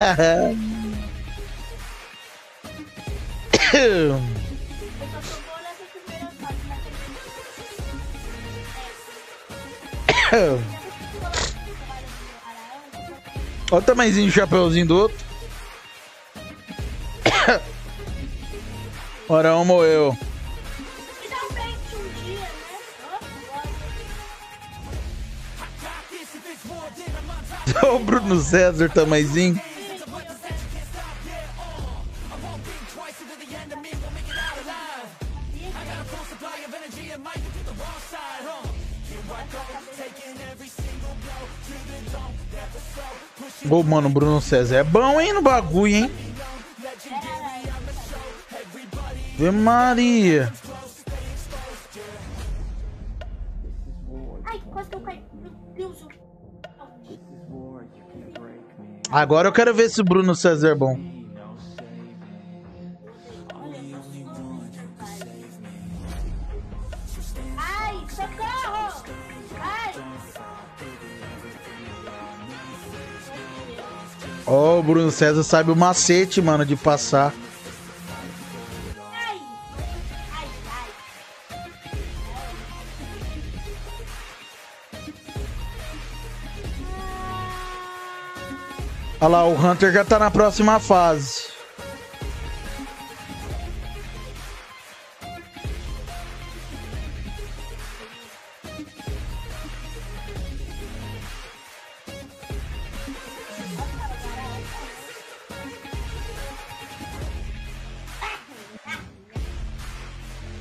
Olha o tamanhozinho do chapeuzinho do outro. Ora, um moeu. Olha o Bruno César tamanhozinho. Ô, mano, Bruno César é bom, hein, no bagulho, hein? Ave Maria. Ai, quase que eu caí. Meu Deus. eu- Agora eu quero ver se o Bruno César é bom. Ó, o Bruno César sabe o macete, mano, de passar. Olha lá, o Hunter já tá na próxima fase.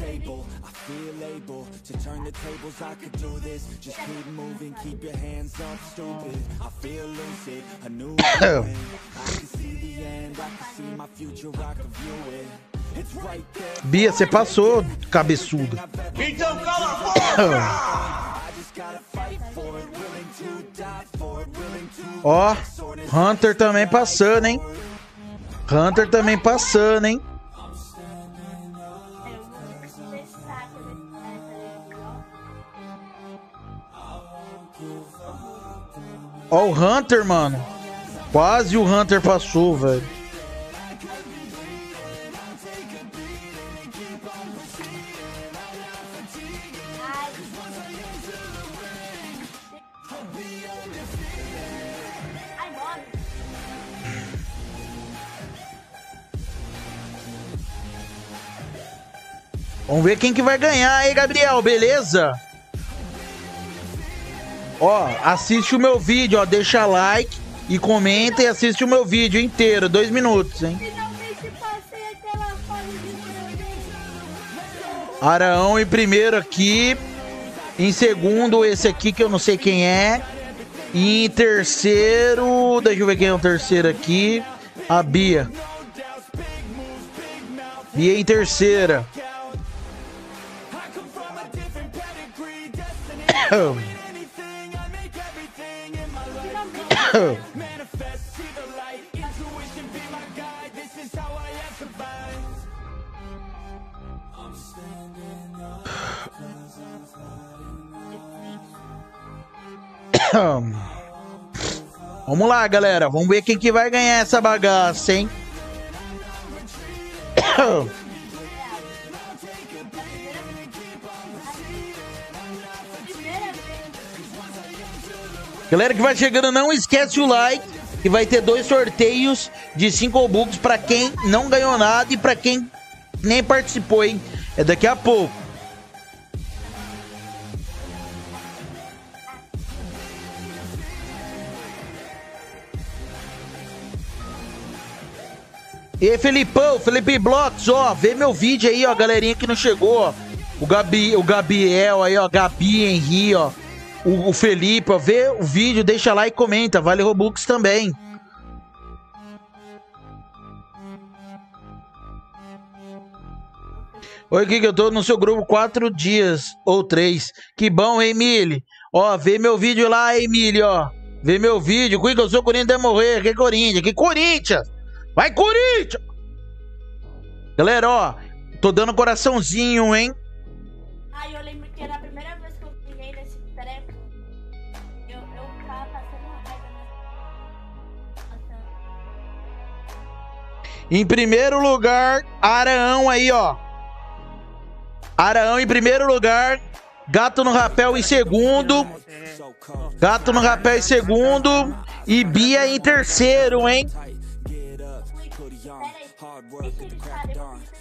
stable. I feel able to turn the tables. I could do this. Just keep moving, keep your hands up, stupid. I feel lucid, a new. I can see the end, I can see my future, I can view it. Bia, você passou, cabeçudo. Então cala a. Ó, Hunter também passando, hein? Hunter também passando, hein? Ó o Hunter, mano. Quase o Hunter passou, velho. Vamos ver quem que vai ganhar aí, Gabriel, beleza? Ó, assiste o meu vídeo, ó, deixa like e comenta e assiste o meu vídeo inteiro, dois minutos, hein? Araão em primeiro aqui, em segundo esse aqui que eu não sei quem é, e em terceiro, deixa eu ver quem é o terceiro aqui, a Bia. Bia em terceira. Vamos lá, galera. Vamos ver quem que vai ganhar essa bagaça, hein? Galera que vai chegando, não esquece o like. Que vai ter dois sorteios de 5 books pra quem não ganhou nada e pra quem nem participou, hein? É daqui a pouco. E aí, Felipão, Felipe Blocks, ó, vê meu vídeo aí, ó, galerinha que não chegou, ó. O, Gabi, o Gabriel aí, ó. Gabi Henri, ó. O, o Felipe, ó. Vê o vídeo, deixa lá e comenta. Vale Robux também. Oi, Kiki, eu tô no seu grupo quatro dias ou três. Que bom, hein, Emílio? Ó, vê meu vídeo lá, Emílio, ó. Vê meu vídeo. Kiki, eu sou Corinthians vai morrer. Que Corinthians? Que Corinthians? Vai, Corinthians! Galera, ó. Tô dando coraçãozinho, hein? Em primeiro lugar, Araão aí, ó. Araão em primeiro lugar. Gato no rapel em segundo. Gato no rapel em segundo. E Bia em terceiro, hein?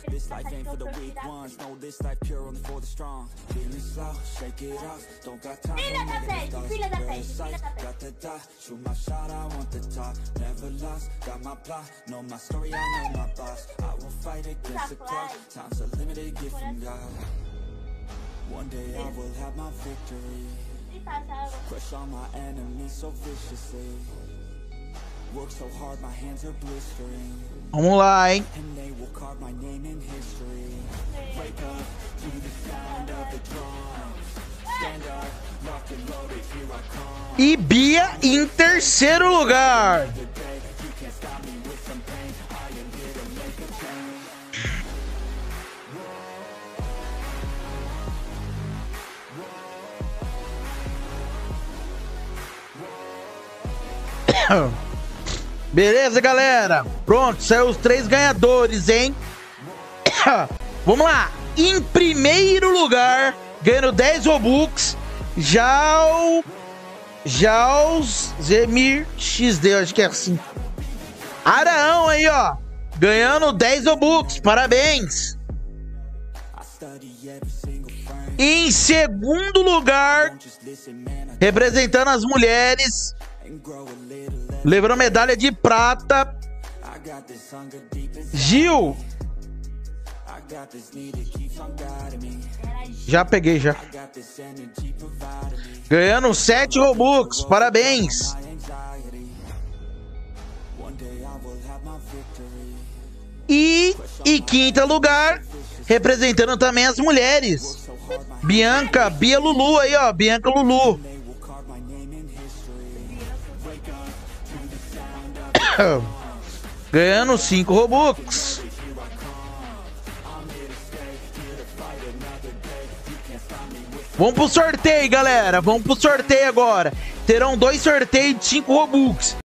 Get up, hoodie on, hard work at the crack of dawn. This life ain't for the weak ones. No, this life pure only for the strong. Feeling slow, shake it off. Don't got time for negative thoughts. filha da Red peste, filha sights, got the dot. Shoot my shot, I want the top. Never lost, got my plot. Know my story, I know my boss. I will fight against the clock. Time's a limited gift from God. One day I will have my victory. Crush all my enemies so viciously. Vamos lá, hein? E Bia em terceiro lugar. Beleza, galera? Pronto, saiu os três ganhadores, hein? Vamos lá. Em primeiro lugar, ganhando 10 Robux, já os Zemir XD, acho que é assim. Araão aí, ó. Ganhando 10 Robux, parabéns. Em segundo lugar, representando as mulheres, levando medalha de prata. Gil. Já peguei, já. Ganhando 7 Robux, parabéns. E em quinto lugar, representando também as mulheres. Bianca, Bia Lulu aí, ó. Bianca Lulu. Ganhando 5 Robux. Vamos pro sorteio, galera. Vamos pro sorteio agora. Terão dois sorteios de 5 Robux.